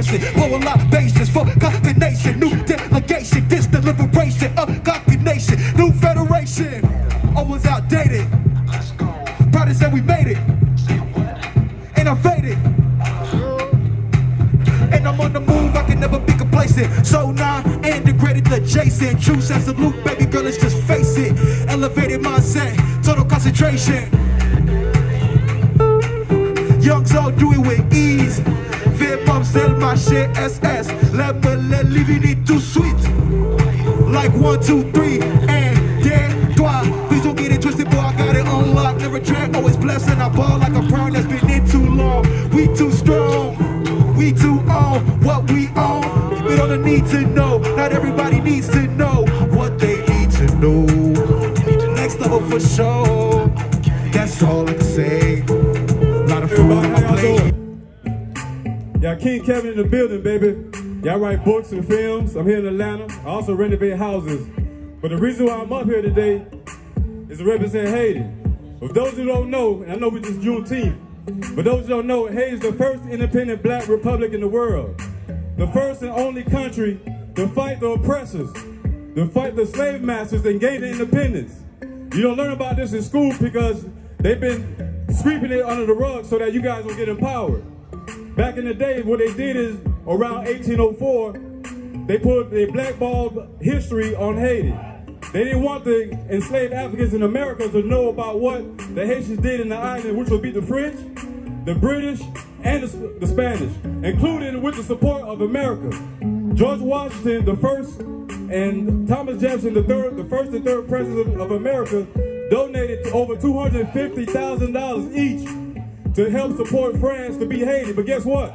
embarrassing. Blowing libations for combination. New delegation, this deliberation of combination. New federation. Always outdated. Proud say we made it. Innovated. And I'm on the move, I can never be complacent. So now, integrated to adjacent. True sense of loop, baby girl, let's just face it. Elevated mindset, total concentration. Young so do it with ease. Pas sell my shit SS. Let me let living it too sweet. Like one, two, three, and yeah, toi. Please don't get it twisted, boy. I got it unlocked. Never track, always blessed, and I ball like a brown that's been in too long. We too strong. We too on what we own. We don't need to know. Not everybody needs to know what they need to know. Need the next level for sure. That's all I can say. Y'all King Kevin in the building, baby. Y'all write books and films. I'm here in Atlanta. I also renovate houses. But the reason why I'm up here today is to represent Haiti. For those who don't know, and I know we just Juneteenth, but those who don't know, Haiti is the first independent black republic in the world. The first and only country to fight the oppressors, to fight the slave masters and gain independence. You don't learn about this in school because they've been sweeping it under the rug so that you guys will get empowered. Back in the day, what they did is around 1804, they put they blackballed history on Haiti. They didn't want the enslaved Africans in America to know about what the Haitians did in the island, which would be the French, the British, and the, the Spanish, including with the support of America. George Washington, the first, and Thomas Jefferson, the third, the first and third president of America, donated over $250,000 each to help support France to beat Haiti. But guess what?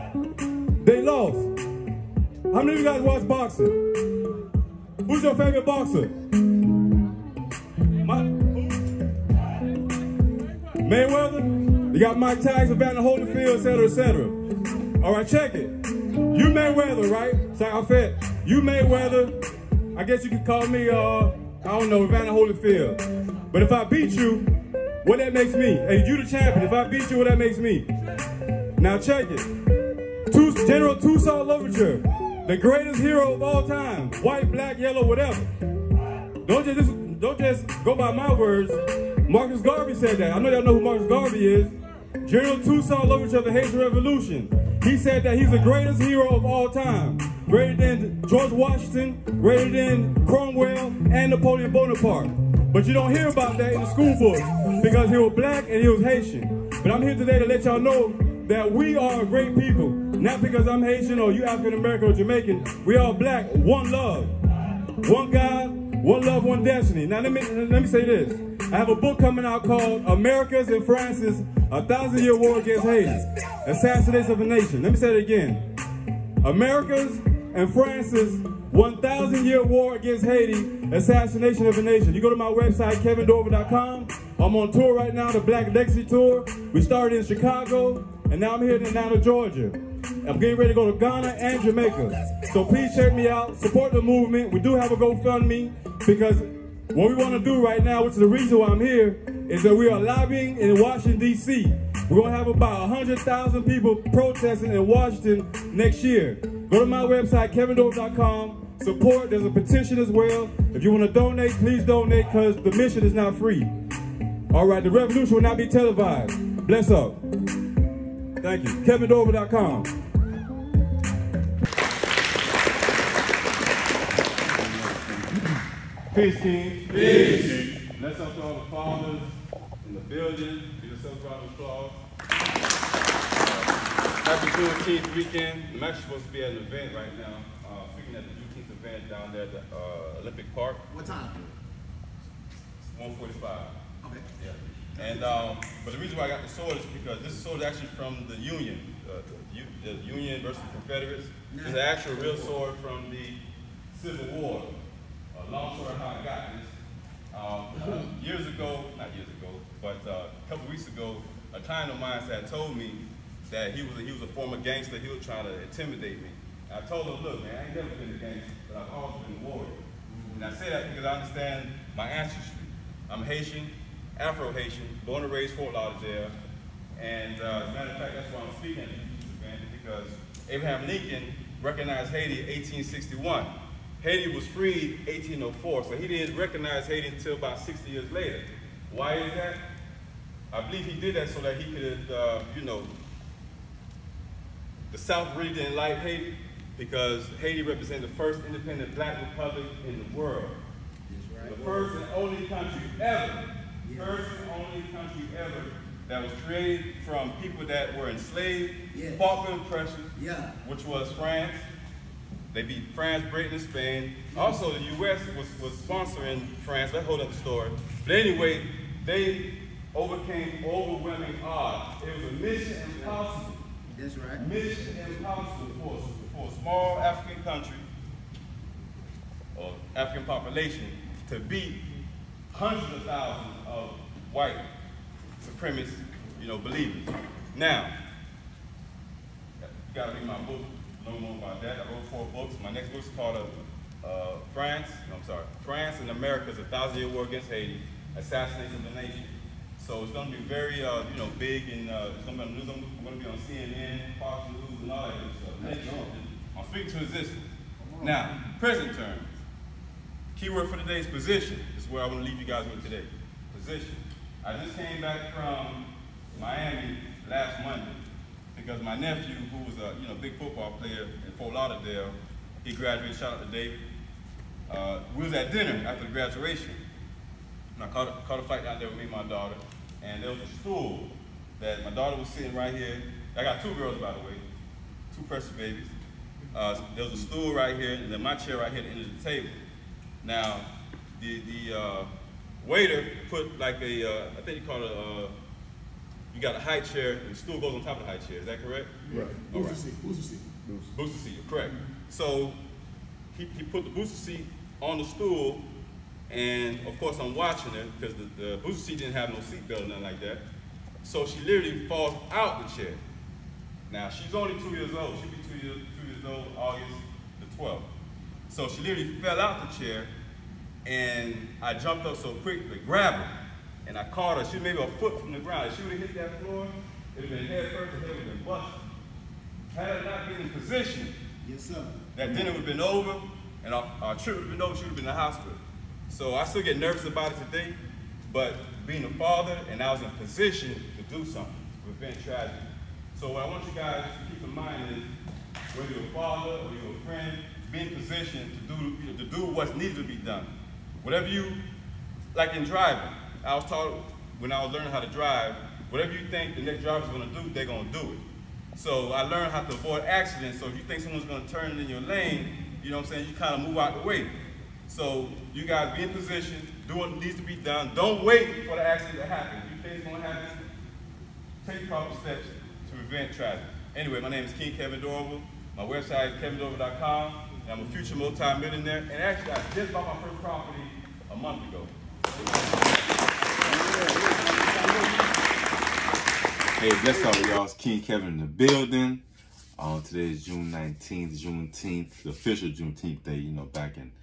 They lost. How many of you guys watch boxing? Who's your favorite boxer? My. Mayweather? You got Mike Tyson, Vander Holyfield, et cetera, et cetera. All right, check it. You Mayweather, right? Say, I fit. You Mayweather. I guess you could call me, uh, I don't know, Vander Holyfield. But if I beat you, what that makes me? Hey, you the champion. If I beat you, what that makes me? Now check it. General Toussaint Louverture, the greatest hero of all time, white, black, yellow, whatever. Don't just don't just go by my words. Marcus Garvey said that. I know y'all know who Marcus Garvey is. General Toussaint Louverture of the Haitian Revolution. He said that he's the greatest hero of all time, greater than George Washington, greater than Cromwell, and Napoleon Bonaparte. But you don't hear about that in the school books because he was black and he was Haitian. But I'm here today to let y'all know that we are a great people. Not because I'm Haitian or you African American or Jamaican. We are black, one love, one God, one love, one destiny. Now let me let me say this. I have a book coming out called America's and France's A Thousand Year War Against Haiti. Assassination of a Nation. Let me say it again. America's and France's 1,000 year war against Haiti, assassination of a nation. You go to my website, kevindorival.com. I'm on tour right now, the Black Legacy Tour. We started in Chicago, and now I'm here in Atlanta, Georgia. I'm getting ready to go to Ghana and Jamaica. So please check me out, support the movement. We do have a GoFundMe because what we want to do right now, which is the reason why I'm here, is that we are lobbying in Washington, D.C. We're going to have about 100,000 people protesting in Washington next year. Go to my website, kevindorival.com. Support. There's a petition as well. If you want to donate, please donate because the mission is not free. All right, the revolution will not be televised. Bless up. Thank you. KevinDorival.com. Peace, King. Peace. Let's up to all the fathers in the building. Give yourself a round of applause. Happy Juneteenth weekend. I'm actually supposed to be at an event right now, uh, speaking at the Juneteenth event down there at the uh, Olympic Park, What time? 145. Okay. Yeah. And um, but the reason why I got the sword is because this sword is actually from the Union, uh, the, the Union versus Confederates. It's an actual real sword from the Civil War. A long story how I got this. Um, years ago, not years ago, but uh, a couple weeks ago, a client of mine had told me that he was a, he was a former gangster. He was trying to intimidate me. I told him, look, man, I ain't never been a gangster, but I've always been a warrior. And I say that because I understand my ancestry. I'm Haitian, Afro-Haitian, born and raised Fort Lauderdale. And uh, as a matter of fact, that's why I'm speaking at this event because Abraham Lincoln recognized Haiti in 1861. Haiti was freed 1804, so he didn't recognize Haiti until about 60 years later. Why is that? I believe he did that so that he could, uh, you know, the South really didn't like Haiti because Haiti represented the first independent black republic in the world. Right. The first and only country ever, yeah. first and only country ever that was created from people that were enslaved, yes. fought for oppression, yeah. which was France. They beat France, Britain, and Spain. Also, the U.S. was, was sponsoring France. That's a whole other story. But anyway, they overcame overwhelming odds. It was a mission impossible. That's right. Mission impossible for, for a small African country or African population to beat hundreds of thousands of white supremacist, you know, believers. Now, you gotta read my book, know more about that. I wrote four books. My next book is called uh, uh, France, no, I'm sorry, France and America's A Thousand Year War Against Haiti, Assassination of the Nation. So it's going to be very, uh, you know, big, and uh, it's going to be on news. I'm going to be on CNN, Fox News, and all that good stuff. I'm speaking to existence. Now, present terms. Keyword for today's position is where I want to leave you guys with today. Position. I just came back from Miami last Monday because my nephew, who was a you know big football player in Fort Lauderdale, he graduated. Shout out to David. Uh, we was at dinner after the graduation, and I caught, caught a fight out there with me and my daughter and there was a stool that my daughter was sitting right here. I got two girls, by the way, two precious babies. Uh, there was a stool right here, and then my chair right here at the end of the table. Now, the the uh, waiter put like a, uh, I think he called it a, uh, you got a high chair, and the stool goes on top of the high chair. Is that correct? Right. Booster right. seat. Booster seat. Booster seat. Correct. So he, he put the booster seat on the stool and of course, I'm watching her because the, the booster seat didn't have no seatbelt or nothing like that. So she literally falls out the chair. Now, she's only two years old. She'll be two years, two years old August the 12th. So she literally fell out the chair, and I jumped up so quick to grab her. And I caught her. She was maybe a foot from the ground. If she would have hit that floor, it would have been head first, the head would have been busted. Had her not been in position, yes, sir. that dinner would have been over, and our, our trip would have been over, she would have been in the hospital. So I still get nervous about it today, but being a father and I was in position to do something to prevent tragedy. So what I want you guys to keep in mind is whether you're a father or you're a friend, be in position to do, to do what's needed to be done. Whatever you, like in driving, I was taught when I was learning how to drive, whatever you think the next driver's gonna do, they're gonna do it. So I learned how to avoid accidents. So if you think someone's gonna turn in your lane, you know what I'm saying, you kind of move out the way. So you guys be in position, do what needs to be done. Don't wait for the accident to happen. If you think it's going to happen, take proper steps to prevent tragedy. Anyway, my name is King Kevin Dorival. My website is kevindorival.com. I'm a future multi-millionaire. And actually, I just bought my first property a month ago. Hey, bless all of y'all. It's King Kevin in the building. Um, today is June 19th, Juneteenth, the official Juneteenth day, you know, back in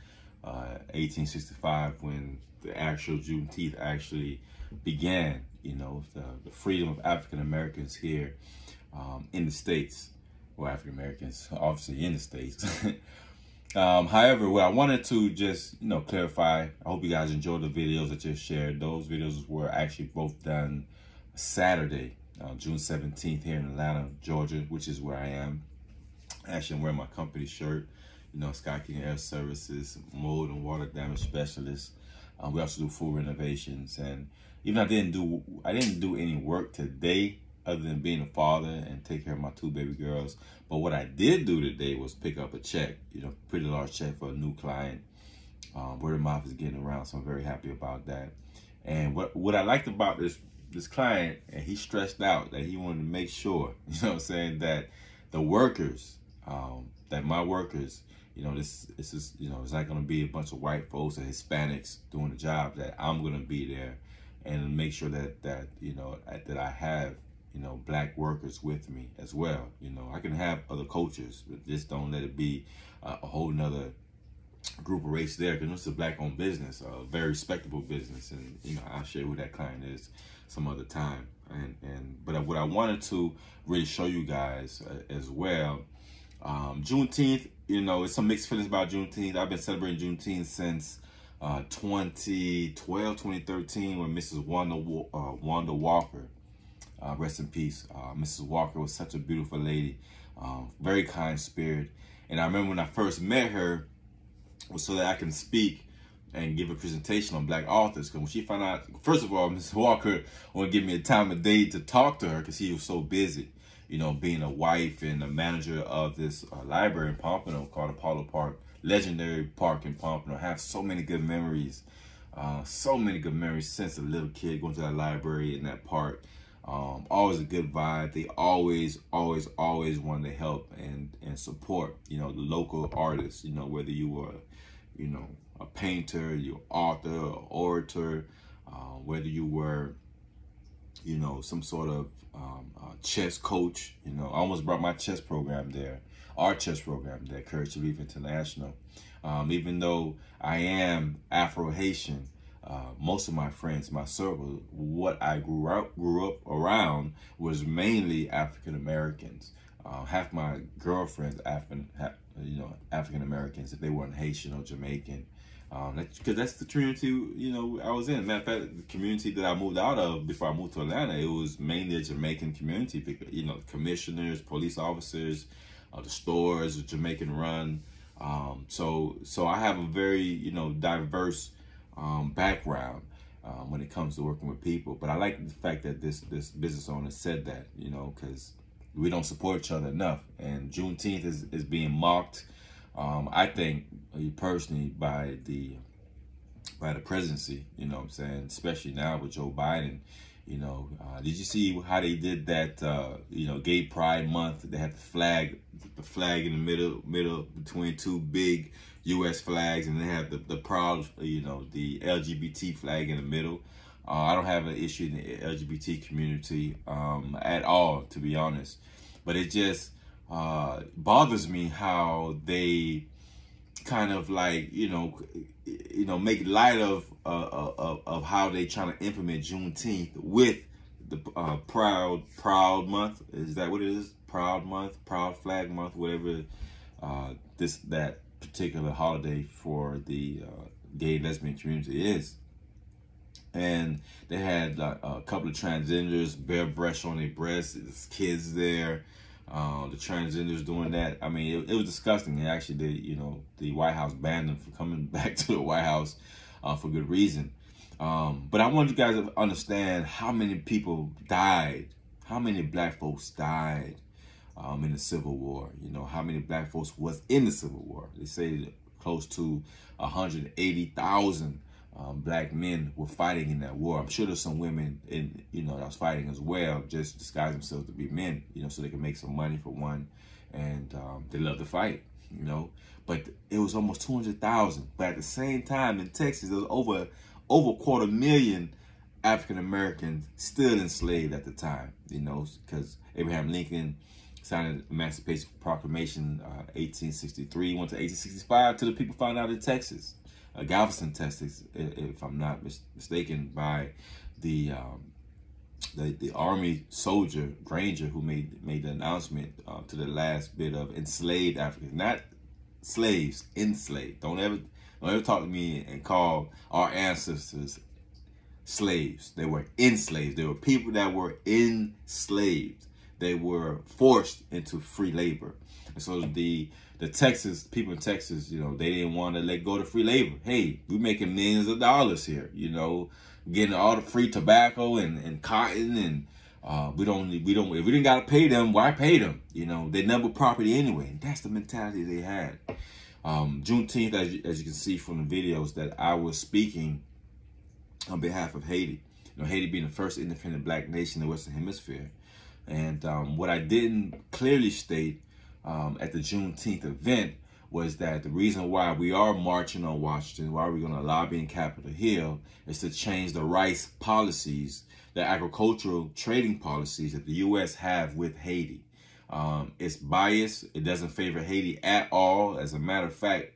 1865 uh, when the actual Juneteenth actually began, you know, the, the freedom of African Americans here um, in the States, or African Americans obviously in the States. um, however, what I wanted to just, you know, clarify, I hope you guys enjoyed the videos that just shared. Those videos were actually both done Saturday, uh, June 17th here in Atlanta, Georgia, which is where I am. Actually, I'm wearing my company shirt you know, Sky King Air Services, mold and water damage specialist. Um, we also do full renovations, and even I didn't do I didn't do any work today other than being a father and take care of my two baby girls. But what I did do today was pick up a check, you know, pretty large check for a new client. Um, word of mouth is getting around, so I'm very happy about that. And what what I liked about this this client, and he stressed out that he wanted to make sure, you know, I'm saying that the workers, um, that my workers you know, this this is you know, it's not gonna be a bunch of white folks or Hispanics doing the job. That I'm gonna be there and make sure that that you know that I have you know black workers with me as well. You know, I can have other cultures, but just don't let it be a, a whole nother group of race there because it's a black-owned business, a very respectable business, and you know I'll share who that client is some other time. And and but what I wanted to really show you guys uh, as well Um, Juneteenth, you know, it's some mixed feelings about Juneteenth. I've been celebrating Juneteenth since uh, 2012, 2013, when Mrs. Wanda, uh, Wanda Walker, uh, rest in peace. Uh, Mrs. Walker was such a beautiful lady, um, very kind spirit. And I remember when I first met her, was so that I can speak and give a presentation on black authors. Because when she found out, first of all, Mrs. Walker won't give me a time of day to talk to her because he was so busy you know, being a wife and a manager of this uh, library in Pompano called Apollo Park, legendary park in Pompano. I have so many good memories, uh, so many good memories since a little kid going to that library in that park. Um, always a good vibe. They always, always, always wanted to help and and support, you know, the local artists. You know, whether you were, you know, a painter, you author, or orator, uh, whether you were, you know, some sort of um, uh, chess coach. You know, I almost brought my chess program there, our chess program there, Courage to Leave International. Um, even though I am Afro-Haitian, uh, most of my friends, my circle, what I grew up grew up around was mainly African Americans. Uh, half my girlfriends, African, you know, African Americans, if they weren't Haitian or Jamaican, um, because that's the community you know I was in. Matter of fact, the community that I moved out of before I moved to Atlanta, it was mainly a Jamaican community. You know, commissioners, police officers, uh, the stores, Jamaican run. Um, so so I have a very you know diverse um, background um, when it comes to working with people. But I like the fact that this this business owner said that you know because we don't support each other enough, and Juneteenth is is being mocked um, I think uh, personally by the by the presidency, you know what I'm saying, especially now with Joe Biden, you know, uh, did you see how they did that, uh, you know, Gay Pride Month? They had the flag, the flag in the middle, middle between two big U.S. flags, and they have the, the proud, you know, the LGBT flag in the middle. Uh, I don't have an issue in the LGBT community um, at all, to be honest. But it just, uh, bothers me how they kind of like you know you know make light of uh, uh of, of how they trying to implement Juneteenth with the uh, proud proud month. Is that what it is? Proud month proud flag month whatever uh, this that particular holiday for the uh, gay lesbian community is. And they had uh, a couple of transgenders bare breasts on their breasts. Kids there uh, the transgenders doing that. I mean, it, it, was disgusting. And actually, they, you know, the White House banned them from coming back to the White House uh, for good reason. Um, but I want you guys to understand how many people died, how many black folks died um, in the Civil War. You know, how many black folks was in the Civil War. They say close to 180,000 um, black men were fighting in that war. I'm sure there's some women in you know that was fighting as well, just disguise themselves to be men, you know, so they can make some money for one, and um, they love to fight, you know. But it was almost 200,000. But at the same time in Texas, there was over over a quarter million African Americans still enslaved at the time, you know, because Abraham Lincoln signed the Emancipation Proclamation uh, 1863, went to 1865 till the people found out in Texas Galveston, Texas, if I'm not mis mistaken, by the, um, the the Army soldier Granger who made made the announcement uh, to the last bit of enslaved Africans, not slaves, enslaved. Don't ever don't ever talk to me and call our ancestors slaves. They were enslaved. They were people that were enslaved. They were forced into free labor. And so the the Texas people in Texas, you know, they didn't want to let go of free labor. Hey, we're making millions of dollars here, you know, getting all the free tobacco and, and cotton and uh, we don't we don't if we didn't gotta pay them, why pay them? You know, they number property anyway. And that's the mentality they had. Um, Juneteenth, as you, as you can see from the videos that I was speaking on behalf of Haiti. You know, Haiti being the first independent black nation in the Western Hemisphere. And um, what I didn't clearly state um, at the Juneteenth event was that the reason why we are marching on Washington, why we're going to lobby in Capitol Hill, is to change the rice policies, the agricultural trading policies that the U.S. have with Haiti. Um, it's biased. It doesn't favor Haiti at all. As a matter of fact,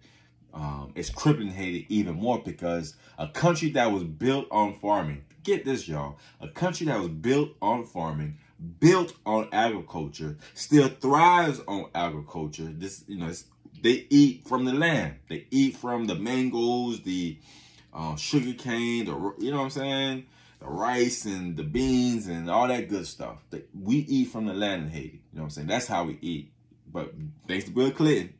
um, it's crippling Haiti even more because a country that was built on farming, get this, y'all, a country that was built on farming built on agriculture, still thrives on agriculture. This, you know, they eat from the land. They eat from the mangoes, the uh, sugar cane, the you know what I'm saying, the rice and the beans and all that good stuff. We eat from the land in Haiti. You know what I'm saying? That's how we eat. But thanks to Bill Clinton,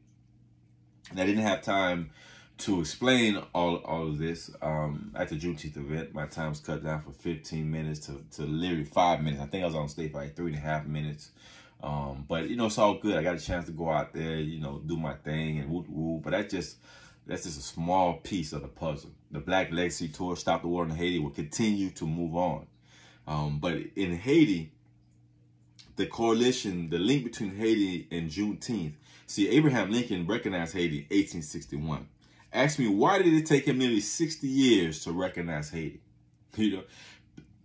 I didn't have time to explain all, all of this um, at the Juneteenth event. My time was cut down from 15 minutes to, to literally five minutes. I think I was on stage for like three and a half minutes. Um, but you know, it's all good. I got a chance to go out there, you know, do my thing and woo woo. But that's just that's just a small piece of the puzzle. The Black Legacy Tour, Stop the War in Haiti, will continue to move on. Um, but in Haiti, the coalition, the link between Haiti and Juneteenth. See, Abraham Lincoln recognized Haiti in 1861. Ask me, why did it take him nearly 60 years to recognize Haiti? You know,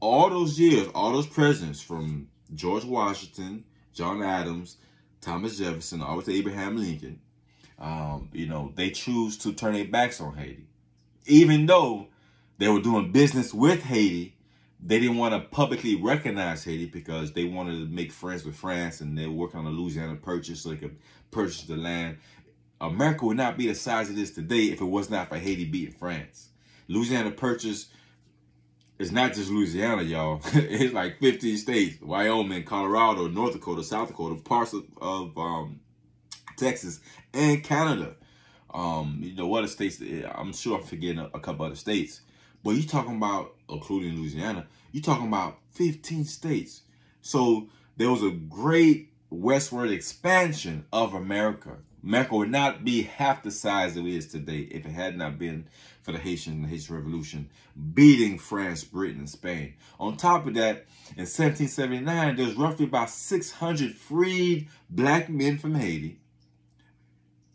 all those years, all those presidents from George Washington, John Adams, Thomas Jefferson, all the way to Abraham Lincoln, um, you know, they choose to turn their backs on Haiti. Even though they were doing business with Haiti, they didn't want to publicly recognize Haiti because they wanted to make friends with France and they were working on the Louisiana purchase so they could purchase the land. America would not be the size it is today if it was not for Haiti beating France. Louisiana Purchase is not just Louisiana, y'all. it's like 15 states, Wyoming, Colorado, North Dakota, South Dakota, parts of, of um, Texas, and Canada. Um, you know, what states, I'm sure I'm forgetting a, a couple other states. But you talking about, including Louisiana, you talking about 15 states. So there was a great westward expansion of America America would not be half the size it is today if it had not been for the Haitian Haitian Revolution beating France, Britain, and Spain. On top of that, in 1779, there's roughly about 600 freed black men from Haiti,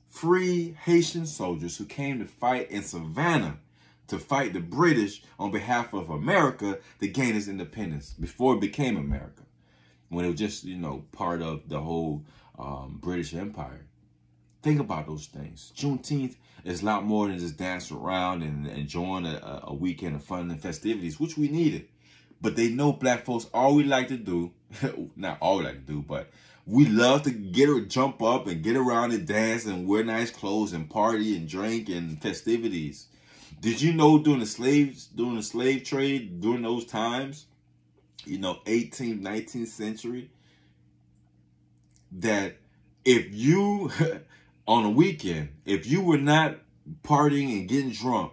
free Haitian soldiers who came to fight in Savannah to fight the British on behalf of America to gain its independence before it became America, when it was just, you know, part of the whole um, British Empire. Think about those things. Juneteenth is a lot more than just dancing around and enjoying a, a weekend of fun and festivities, which we needed. But they know black folks, all we like to do, not all we like to do, but we love to get or jump up and get around and dance and wear nice clothes and party and drink and festivities. Did you know during the slaves, during the slave trade, during those times, you know, 18th, 19th century, that if you on a weekend, if you were not partying and getting drunk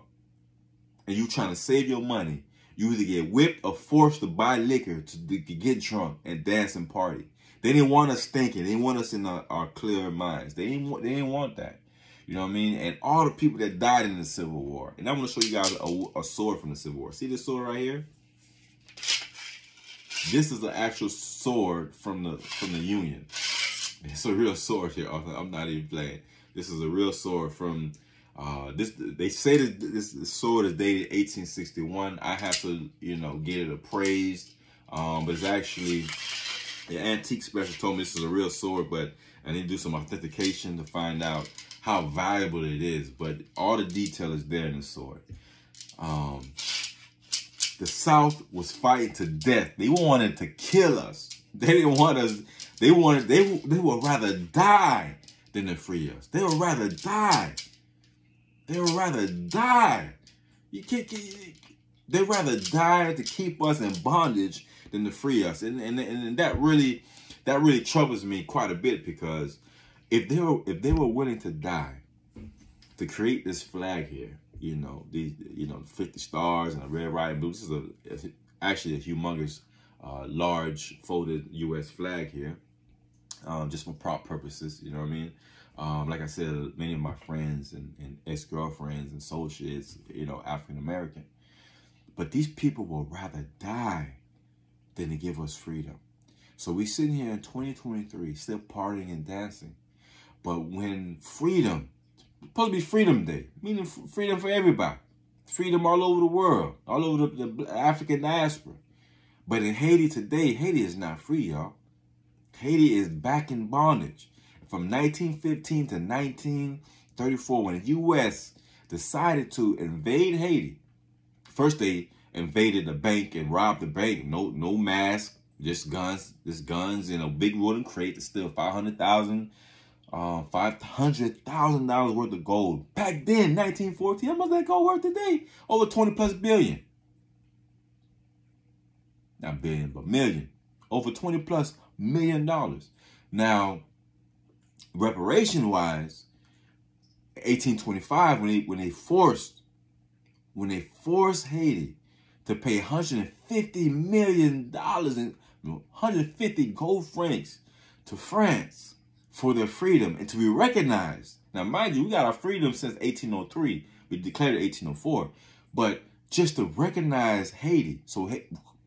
and you trying to save your money, you either get whipped or forced to buy liquor to, to get drunk and dance and party. They didn't want us thinking. They didn't want us in our, our clear minds. They didn't, want, they didn't want that. You know what I mean? And all the people that died in the Civil War. And I'm going to show you guys a, a sword from the Civil War. See this sword right here? This is the actual sword from the from the Union. It's a real sword here. I'm not even playing. This is a real sword from uh, this. They say that this, sword is dated 1861. I have to, you know, get it appraised. Um, but it's actually the antique special told me this is a real sword, but I need to do some authentication to find out how valuable it is. But all the detail is there in the sword. Um, the South was fighting to death. They wanted to kill us. They didn't want us they wanted they they would rather die than to free us. They would rather die. They would rather die. You can't. They'd rather die to keep us in bondage than to free us, and and and that really that really troubles me quite a bit because if they were if they were willing to die to create this flag here, you know these you know fifty stars and a red, white, and blue. This is a actually a humongous, uh, large folded U.S. flag here um, just for prop purposes. You know what I mean? Um, like I said, many of my friends and, and ex-girlfriends and associates, you know, African American. But these people will rather die than to give us freedom. So we sitting here in 2023, still partying and dancing. But when freedom, supposed to be Freedom Day, meaning freedom for everybody, freedom all over the world, all over the, the African diaspora. But in Haiti today, Haiti is not free, y'all. Haiti is back in bondage. From 1915 to 1934, when the U.S. decided to invade Haiti, first they invaded the bank and robbed the bank. No, no mask, Just guns, just guns in a big wooden crate to steal five hundred thousand, uh, five hundred thousand dollars worth of gold. Back then, nineteen fourteen, how much that gold worth today? Over twenty plus billion. Not billion, but million. Over twenty plus million dollars. Now, reparation wise, 1825 when they when they forced when they forced Haiti to pay 150 million dollars in 150 gold francs to France for their freedom and to be recognized. Now, mind you, we got our freedom since 1803. We declared it 1804, but just to recognize Haiti, so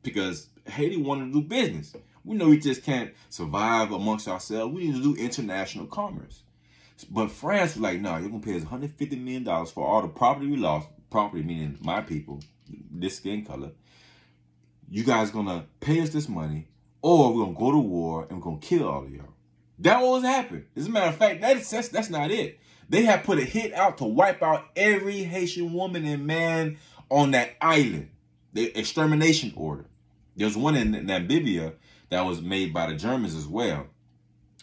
because Haiti wanted to do business. We know we just can't survive amongst ourselves. We need to do international commerce. But France was like, no, nah, you're gonna pay us 150 million dollars for all the property we lost. Property meaning my people, this skin color. You guys gonna pay us this money, or we're gonna go to war and we're gonna kill all of y'all. That was happened. As a matter of fact, that's, that's that's not it. They have put a hit out to wipe out every Haitian woman and man on that island. The extermination order. There's one in Namibia that was made by the Germans as well.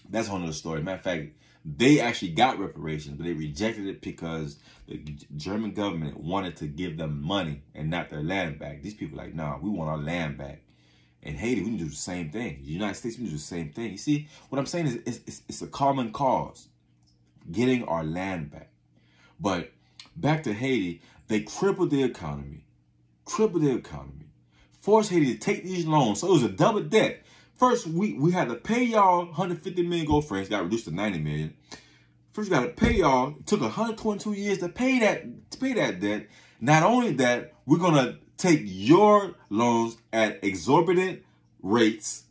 That's another story. Matter of fact, they actually got reparations, but they rejected it because the German government wanted to give them money and not their land back. These people like, nah, we want our land back. In Haiti, we need to do the same thing. The United States, we need to do the same thing. You see, what I'm saying is it's, it's, it's a common cause, getting our land back. But back to Haiti, they crippled the economy, crippled the economy, forced Haiti to take these loans. So it was a double debt. First, we, we had to pay y'all 150 million gold francs, got reduced to 90 million. First, you got to pay y'all. It took 122 years to pay that to pay that debt. Not only that, we're gonna take your loans at exorbitant rates.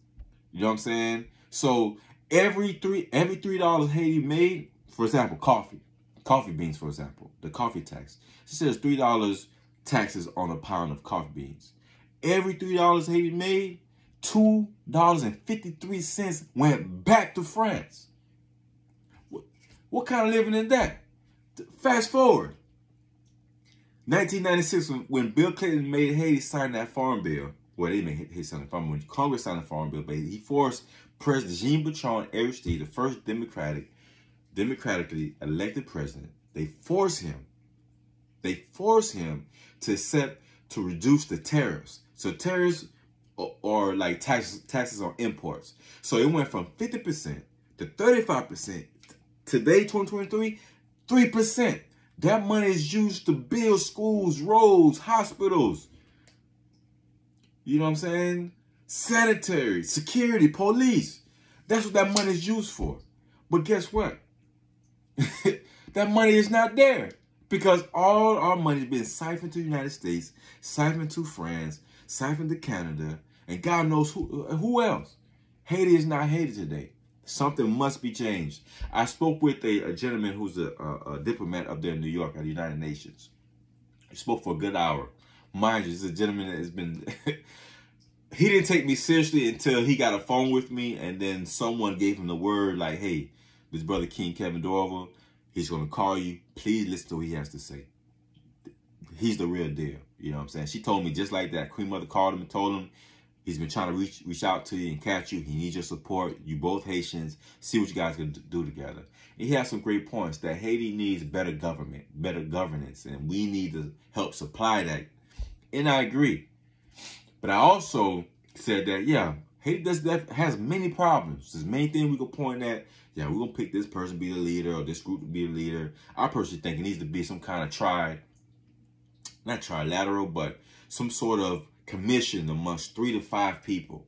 You know what I'm saying? So every three every three dollars Haiti made, for example, coffee, coffee beans, for example, the coffee tax. She says three dollars taxes on a pound of coffee beans. Every three dollars Haiti made, $2.53 went back to France. What, what kind of living is that? Fast forward. 1996, when Bill Clinton made Haiti sign that farm bill, well, they made Haiti sign the farm when Congress signed the farm bill, but he forced President Jean Bertrand Aristide, the first democratic, democratically elected president, they forced him, they forced him to accept to reduce the tariffs. So tariffs or, or like taxes taxes on imports. So it went from 50% to 35%. Today, 2023, 3%. That money is used to build schools, roads, hospitals. You know what I'm saying? Sanitary, security, police. That's what that money is used for. But guess what? that money is not there because all our money has been siphoned to the United States, siphoned to France, siphoned to Canada, and God knows who uh, who else. Haiti is not Haiti today. Something must be changed. I spoke with a, a gentleman who's a, a, a, diplomat up there in New York at the United Nations. He spoke for a good hour. Mind you, this is a gentleman that has been... he didn't take me seriously until he got a phone with me and then someone gave him the word like, hey, this brother King Kevin Dorival, he's going to call you. Please listen to what he has to say. He's the real deal. You know what I'm saying? She told me just like that. Queen Mother called him and told him he's been trying to reach reach out to you and catch you. He needs your support. You both Haitians. See what you guys can do together. And he has some great points that Haiti needs better government, better governance, and we need to help supply that. And I agree. But I also said that, yeah, Haiti does that has many problems. There's many things we could point at. Yeah, we're gonna pick this person to be the leader or this group to be the leader. I personally think it needs to be some kind of tri not trilateral, but some sort of commission amongst three to five people,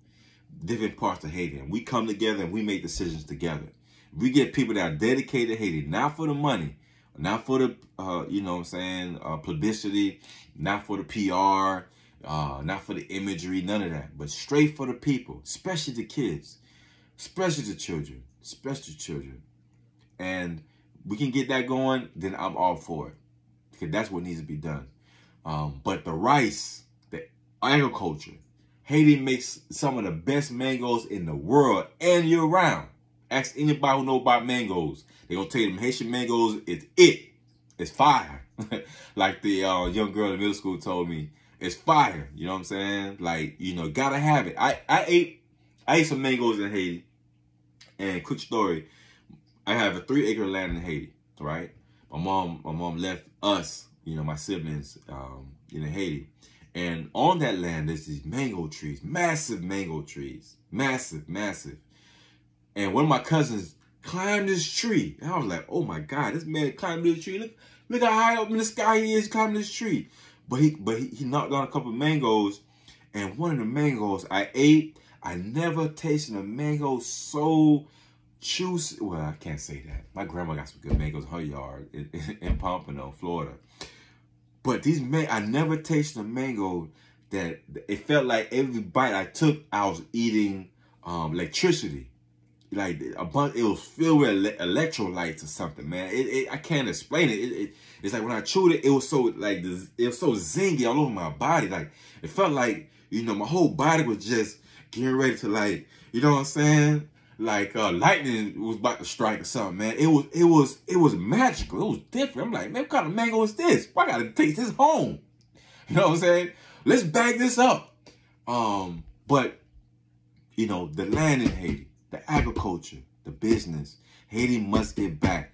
different parts of Haiti. And we come together and we make decisions together. We get people that are dedicated to Haiti, not for the money, not for the, uh, you know what I'm saying, uh, publicity, not for the PR, uh, not for the imagery, none of that, but straight for the people, especially the kids, especially the children, especially children. And we can get that going, then I'm all for it. Because that's what needs to be done. Um, but the rice, the agriculture, Haiti makes some of the best mangoes in the world and year round. Ask anybody who know about mangoes. They gonna tell you them Haitian mangoes is it. It's fire. like the uh, young girl in middle school told me, it's fire. You know what I'm saying? Like, you know, gotta have it. I, I ate I ate some mangoes in Haiti. And quick story, I have a three acre land in Haiti, right? My mom, my mom left us, you know, my siblings, um, in Haiti. And on that land, there's these mango trees, massive mango trees, massive, massive. And one of my cousins climbed this tree. And I was like, oh my God, this man climbed this tree. Look, look how high up in the sky he is climbing this tree. But he but he, he knocked down a couple of mangoes. And one of the mangoes I ate, I never tasted a mango so juicy. Well, I can't say that. My grandma got some good mangoes in her yard in, in, in Pompano, Florida. But these man, I never tasted a mango that it felt like every bite I took, I was eating um, electricity. Like a bunch, it was filled with electrolytes or something, man. It, it, I can't explain it. it. It's like when I chewed it, it was so like it was so zingy all over my body. Like it felt like you know my whole body was just getting ready to like you know what I'm saying like uh, lightning was about to strike or something, man. It was it was it was magical. It was different. I'm like, man, what kind of mango is this? I gotta take this home. You know what I'm saying? Let's bag this up. Um, but you know, the land in Haiti, the agriculture, the business, Haiti must get back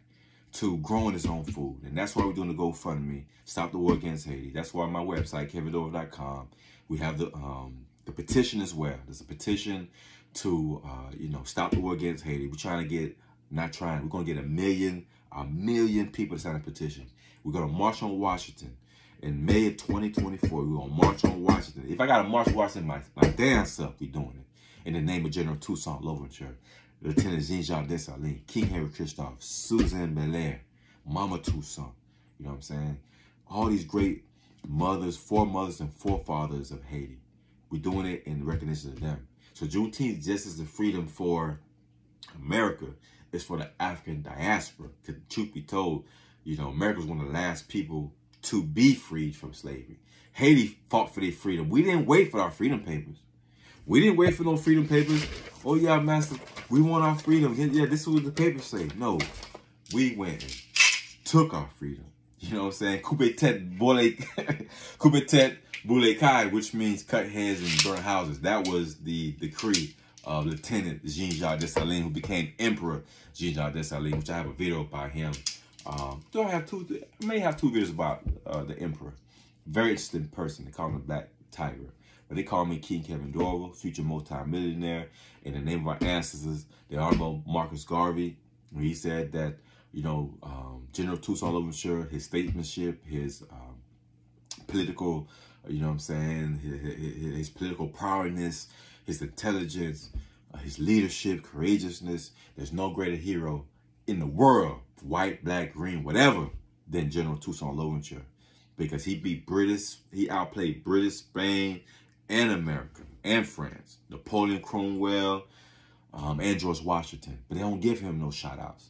to growing its own food. And that's why we're doing the GoFundMe. Stop the war against Haiti. That's why my website, kevindorival.com, we have the um the petition as well. There's a petition to, uh, you know, stop the war against Haiti. We're trying to get, not trying, we're going to get a million, a million people to sign a petition. We're going to march on Washington. In May of 2024, we're going to march on Washington. If I got to march Washington my, my self, we doing it. In the name of General Toussaint Louverture, Lieutenant Jean-Jacques Dessalines, King Henry Christophe, Suzanne Belair, Mama Toussaint, you know what I'm saying? All these great mothers, foremothers, and forefathers of Haiti. We're doing it in recognition of them. So Juneteenth, just as the freedom for America, is for the African diaspora. Because truth be told, you know, America was one of the last people to be freed from slavery. Haiti fought for their freedom. We didn't wait for our freedom papers. We didn't wait for no freedom papers. Oh yeah, master, we want our freedom. Yeah, this is what the papers say. No, we went and took our freedom. You know what I'm saying? Boule, coupe tete boule kai, which means cut heads and burn houses. That was the decree of Lieutenant Jean-Jacques Dessalines, who became Emperor Jean-Jacques Dessalines, which I have a video by him. Um, do I have two? I may have two videos about uh, the Emperor. Very interesting person. They call him the Black Tiger. But they call me King Kevin Dorival, future multi-millionaire. In the name of our ancestors, the Honorable Marcus Garvey, he said that you know, um, General Toussaint Louverture, his statesmanship, his um, political, you know what I'm saying, his, his, political prowess, his intelligence, uh, his leadership, courageousness. There's no greater hero in the world, white, black, green, whatever, than General Toussaint Louverture. Because he beat British, he outplayed British, Spain, and America, and France. Napoleon Cromwell, um, and George Washington. But they don't give him no shout outs.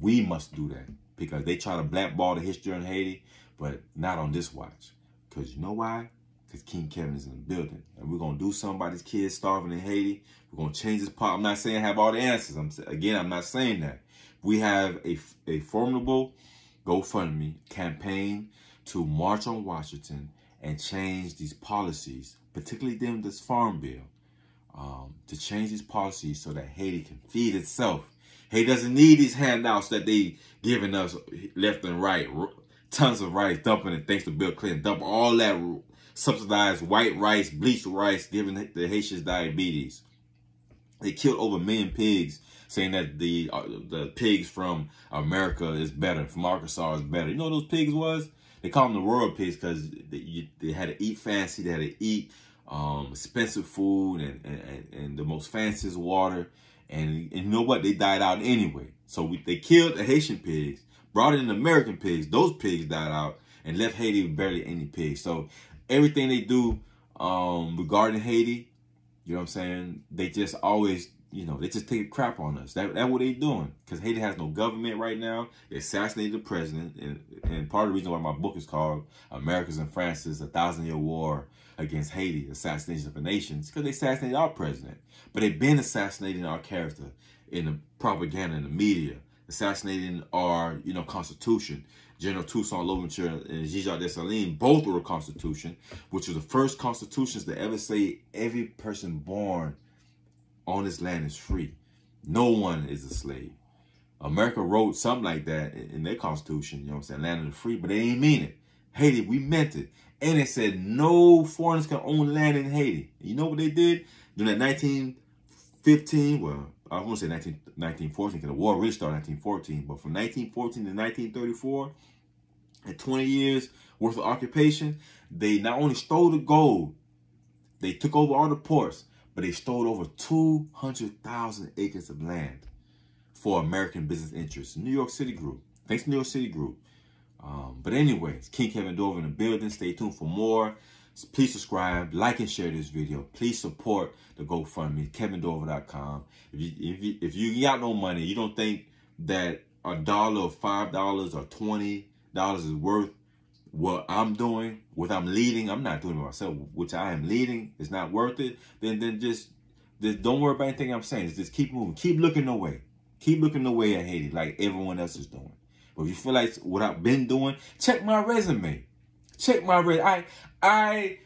We must do that because they try to blackball the history in Haiti, but not on this watch. Because you know why? Because King Kevin is in the building. And we're going to do these kids starving in Haiti. We're going to change this part. I'm not saying have all the answers. I'm Again, I'm not saying that. We have a, a formidable GoFundMe campaign to march on Washington and change these policies, particularly them this farm bill, um, to change these policies so that Haiti can feed itself he doesn't need these handouts that they giving us left and right. Tons of rice, dumping it thanks to Bill Clinton. Dumping all that subsidized white rice, bleached rice, giving the Haitians diabetes. They killed over a million pigs, saying that the uh, the pigs from America is better, from Arkansas is better. You know those pigs was? They call them the royal pigs because they, they, had to eat fancy, they had to eat um, expensive food and, and, and the most fanciest water. And, and you know what? They died out anyway. So we, they killed the Haitian pigs, brought in American pigs. Those pigs died out and left Haiti with barely any pigs. So everything they do um, regarding Haiti, you know what I'm saying? They just always, you know, they just take crap on us. That, that's what they doing. Because Haiti has no government right now. They assassinated the president. And, and part of the reason why my book is called Americans and France's A Thousand Year War against Haiti, assassination of a nation, because they assassinated our president. But they've been assassinating our character in the propaganda in the media, assassinating our, you know, constitution. General Toussaint Louverture and Jean-Jacques Dessalines both were a constitution, which was the first constitutions to ever say every person born on this land is free. No one is a slave. America wrote something like that in their constitution, you know what I'm saying, land of the free, but they ain't mean it. Haiti, we meant it. And it said no foreigners can own land in Haiti. You know what they did? During that 1915, well, I won't say 19, 1914 because the war really started in 1914, but from 1914 to 1934, in 20 years worth of occupation, they not only stole the gold, they took over all the ports, but they stole over 200,000 acres of land for American business interests. New York City Group. Thanks, New York City Group. Um, but anyways, King Kevin Dorival in the building. Stay tuned for more. Please subscribe, like, and share this video. Please support the GoFundMe, KevinDorival.com. If you, if you if you got no money, you don't think that a dollar or five dollars or twenty dollars is worth what I'm doing, what I'm leading, I'm not doing it myself, which I am leading, is not worth it, then then just, just don't worry about anything I'm saying. Just keep moving. Keep looking away. Keep looking away at Haiti like everyone else is doing. But if you feel like what I've been doing, check my resume. Check my resume. I I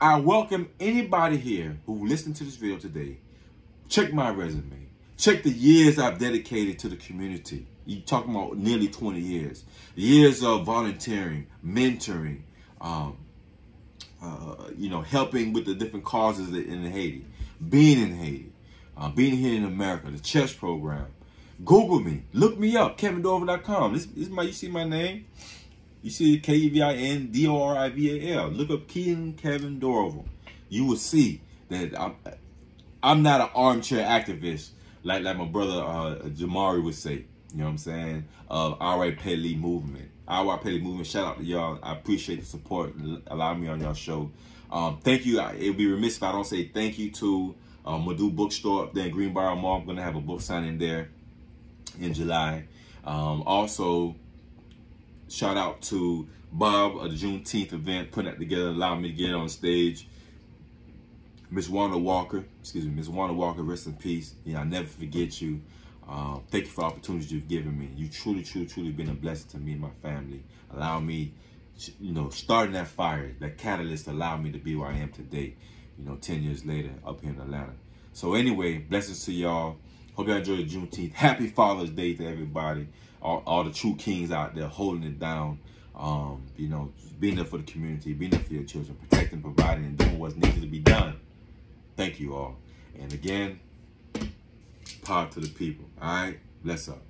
I welcome anybody here who listened to this video today. Check my resume. Check the years I've dedicated to the community. You talking about nearly 20 years. Years of volunteering, mentoring, um, uh, you know, helping with the different causes in Haiti, being in Haiti, uh, being here in America, the chess program. Google me, look me up, KevinDorival.com. This, is my, you see my name? You see K-E-V-I-N-D-O-R-I-V-A-L. Look up King Kevin Dorival. You will see that I'm, I'm not an armchair activist like like my brother uh, Jamari would say. You know what I'm saying? Of uh, R.A. Movement. R.A. Petty movement. Shout out to y'all. I appreciate the support. Allowing me on y'all show. Um, thank you. It would be remiss if I don't say thank you to uh, Medu Bookstore up there in Greenbriar Mall. I'm going to have a book signing there in July. Um, also, shout out to Bob of the Juneteenth event, putting that together, allowing me to get on stage. Miss Wanda Walker, excuse me, Miss Wanda Walker, rest in peace. Yeah, I'll never forget you. Uh, thank you for the opportunities you've given me. You truly, truly, truly been a blessing to me and my family. Allow me, you know, starting that fire, that catalyst allowed me to be where I am today, you know, 10 years later up here in Atlanta. So anyway, blessings to y'all. Hope y'all enjoy the Juneteenth. Happy Father's Day to everybody. All, all the true kings out there holding it down. Um, you know, being there for the community, being there for your children, protecting, providing, and doing what's needed to be done. Thank you all. And again, power to the people. All right? Bless up.